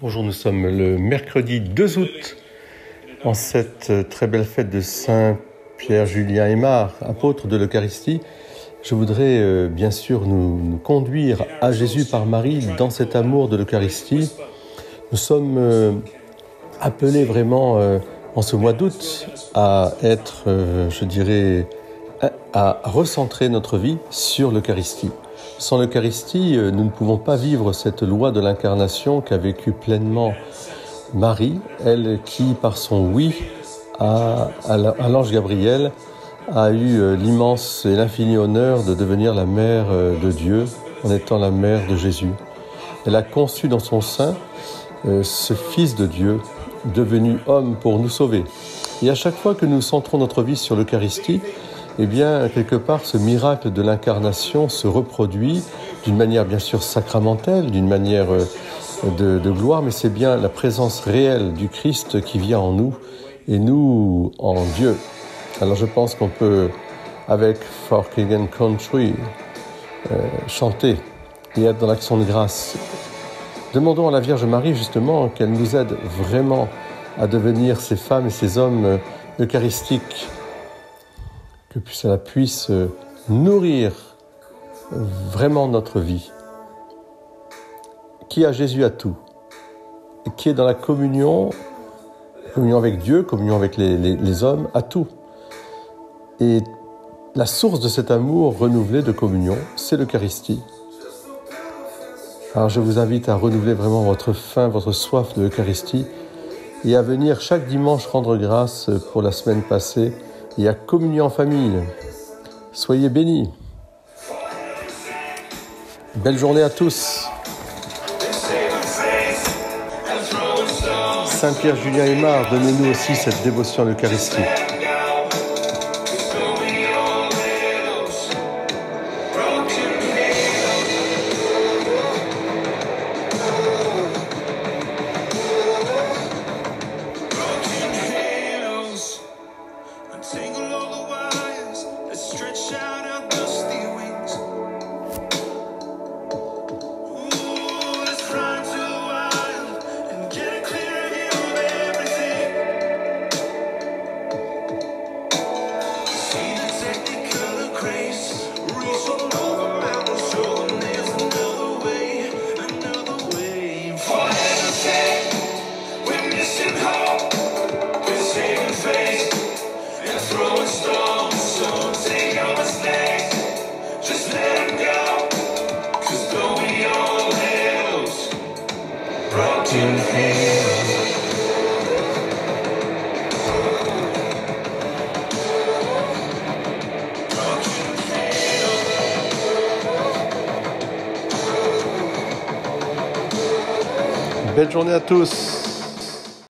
Bonjour, nous sommes le mercredi 2 août en cette très belle fête de Saint Pierre Julien Aymar, apôtre de l'Eucharistie. Je voudrais euh, bien sûr nous, conduire à Jésus par Marie dans cet amour de l'Eucharistie. Nous sommes euh, appelés vraiment euh, en ce mois d'août à être, je dirais, à recentrer notre vie sur l'Eucharistie. Sans l'Eucharistie, euh, nous ne pouvons pas vivre cette loi de l'incarnation qu'a vécu pleinement Marie, elle qui, par son oui à, l'ange Gabriel, a eu euh, l'immense et l'infini honneur de devenir la mère euh, de Dieu en étant la mère de Jésus. Elle a conçu dans son sein ce Fils de Dieu, devenu homme pour nous sauver. Et à chaque fois que nous centrons notre vie sur l'Eucharistie, eh bien, quelque part, ce miracle de l'incarnation se reproduit d'une manière bien sûr sacramentelle, d'une manière euh, de, gloire, mais c'est bien la présence réelle du Christ qui vient en nous et nous en Dieu. Alors je pense qu'on peut, avec Forking Country, euh, chanter et être dans l'action de grâce. Demandons à la Vierge Marie justement qu'elle nous aide vraiment à devenir ces femmes et ces hommes euh, eucharistiques que cela puisse euh, nourrir vraiment notre vie. Qui a Jésus à tout, qui est dans la communion, communion avec Dieu, communion avec les, hommes, à tout. Et la source de cet amour renouvelé de communion, c'est l'Eucharistie. Alors je vous invite à renouveler vraiment votre faim, votre soif de l'Eucharistie et à venir chaque dimanche rendre grâce pour la semaine passée et à communier en famille. Soyez bénis. Belle journée à tous. Saint-Pierre, Julien et Mar, donnez-nous aussi cette dévotion à l'Eucharistie. Belle journée à tous.